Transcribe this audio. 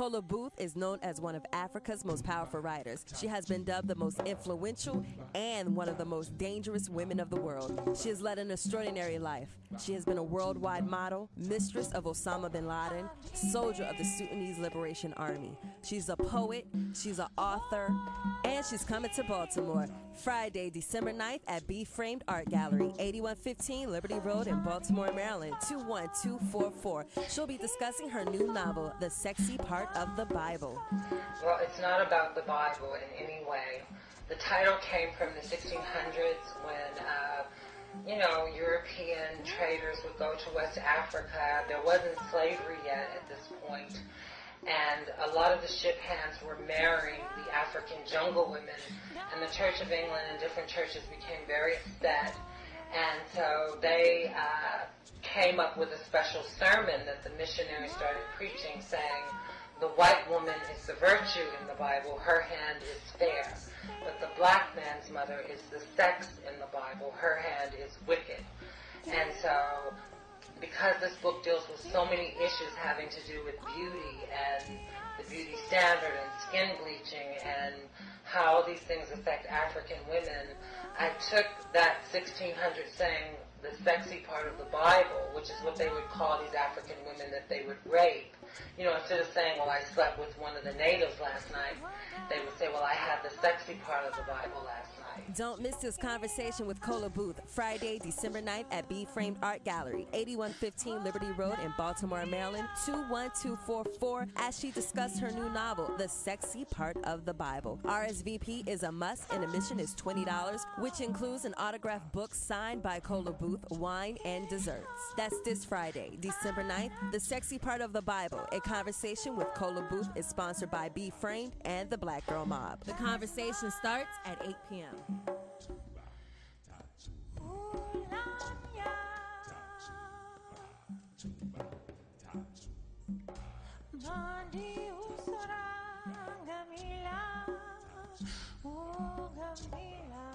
Kola Boof is known as one of Africa's most powerful writers. She has been dubbed the most influential and one of the most dangerous women of the world. She has led an extraordinary life. She has been a worldwide model, mistress of Osama bin Laden, soldier of the Sudanese Liberation Army. She's a poet, she's an author, and she's coming to Baltimore Friday, December 9th at BeFRAMED Art Gallery, 8115 Liberty Road in Baltimore, Maryland, 21244. She'll be discussing her new novel, The Sexy Part of the Bible. Well, it's not about the Bible in any way. The title came from the 1600s when, uh, you know, European traders would go to West Africa. There wasn't slavery yet at this point and a lot of the ship hands were marrying the African jungle women, and the Church of England and different churches became very upset, and so they uh, came up with a special sermon that the missionaries started preaching, saying, the white woman is the virtue in the Bible, her hand is fair. But the black man's mother is the sex in the Bible, her hand is wicked. And so because this book deals with so many issues having to do with beauty and the beauty standard and skin bleaching and how these things affect African women, I took that 1600 saying the sexy part of the Bible, which is what they would call these African women that they would rape. You know, instead of saying, well, I slept with one of the natives last night, they sexy part of the Bible last night. Don't miss this conversation with Kola Boof, Friday, December 9th at BeFRAMED Art Gallery, 8115 Liberty Road in Baltimore, Maryland, 21244, as she discussed her new novel, The Sexy Part of the Bible. RSVP is a must and admission is $20, which includes an autographed book signed by Kola Boof, wine, and desserts. That's this Friday, December 9th, The Sexy Part of the Bible, a conversation with Kola Boof is sponsored by B Framed and the Black Girl Mob. The conversation starts at 8 p.m. Oh gamila.